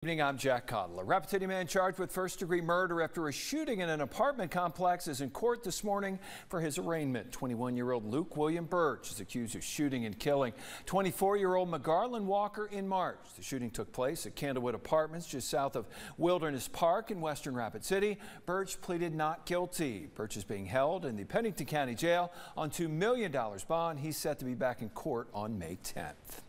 Good Evening, I'm Jack Cottle. A Rapid City man charged with first degree murder after a shooting in an apartment complex is in court this morning for his arraignment. 21 year old Luke William Birch is accused of shooting and killing 24 year old McGarland Walker in March. The shooting took place at Candlewood Apartments just south of Wilderness Park in western Rapid City. Birch pleaded not guilty. Birch is being held in the Pennington County Jail on $2 million bond. He's set to be back in court on May 10th.